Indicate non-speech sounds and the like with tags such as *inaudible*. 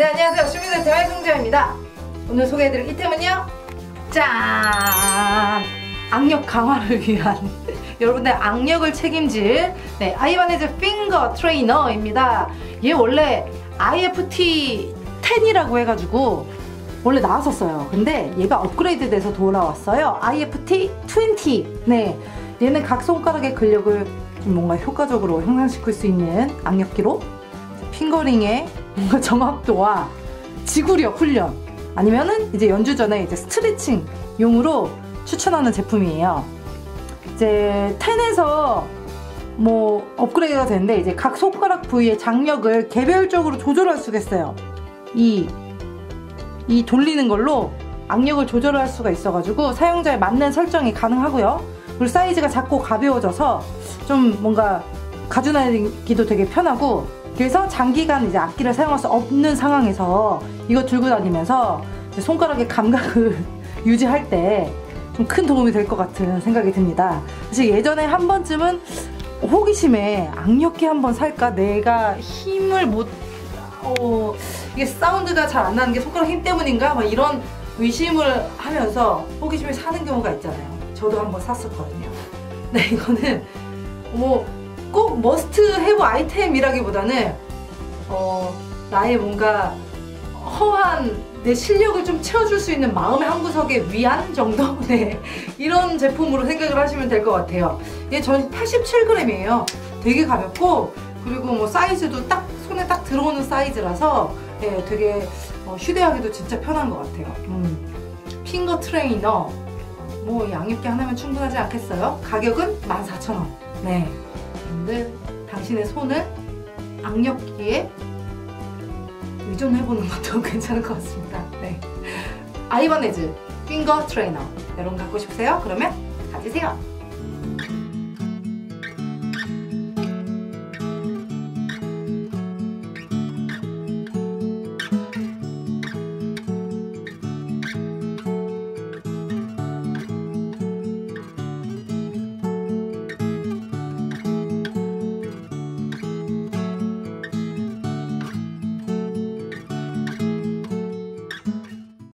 네 안녕하세요. Show me the 대화의 송재입니다. 오늘 소개해드릴 아이템은요. 짠! 악력 강화를 위한 *laughs* 여러분들 악력을 책임질 네, Ibanez Finger Trainer입니다. 얘 원래 IFT 10이라고 해가지고 원래 나왔었어요. 근데 얘가 업그레이드 돼서 돌아왔어요. IFT 20 네, 얘는 각 손가락의 근력을 좀 뭔가 효과적으로 향상시킬 수 있는 악력기로 핑거링의 뭔가 정확도와 지구력 훈련 아니면은 이제 연주 전에 이제 스트레칭 용으로 추천하는 제품이에요. 이제 10에서 뭐 업그레이드가 되는데 이제 각 손가락 부위의 장력을 개별적으로 조절할 수가 있어요. 이, 이 돌리는 걸로 악력을 조절할 수가 있어가지고 사용자에 맞는 설정이 가능하고요. 그리고 사이즈가 작고 가벼워져서 좀 뭔가 가져다니기도 되게 편하고 그래서 장기간 이제 악기를 사용할 수 없는 상황에서 이거 들고 다니면서 손가락의 감각을 *laughs* 유지할 때 좀 큰 도움이 될 것 같은 생각이 듭니다. 사실 예전에 한 번쯤은 호기심에 악력기 한 번 살까 내가 힘을 못 어, 이게 사운드가 잘 안 나는 게 손가락 힘 때문인가 막 이런 의심을 하면서 호기심에 사는 경우가 있잖아요. 저도 한번 샀었거든요. 네 이거는 뭐 꼭 머스트 해브 아이템이라기보다는 어, 나의 뭔가 허한 내 실력을 좀 채워줄 수 있는 마음의 한 구석의 위안 정도? 네. *laughs* 이런 제품으로 생각을 하시면 될 것 같아요. 얘 전 87g이에요. 되게 가볍고, 그리고 뭐 사이즈도 딱, 손에 딱 들어오는 사이즈라서, 예, 되게 어, 휴대하기도 진짜 편한 것 같아요. 음. Finger Trainer. 뭐 악력기 하나면 충분하지 않겠어요? 가격은 14,000원. 네. 여러분들, 당신의 손을 악력기에 의존해보는 것도 *laughs* 괜찮을 것 같습니다. 네. Ibanez Finger Trainer 여러분 갖고 싶으세요? 그러면 가지세요.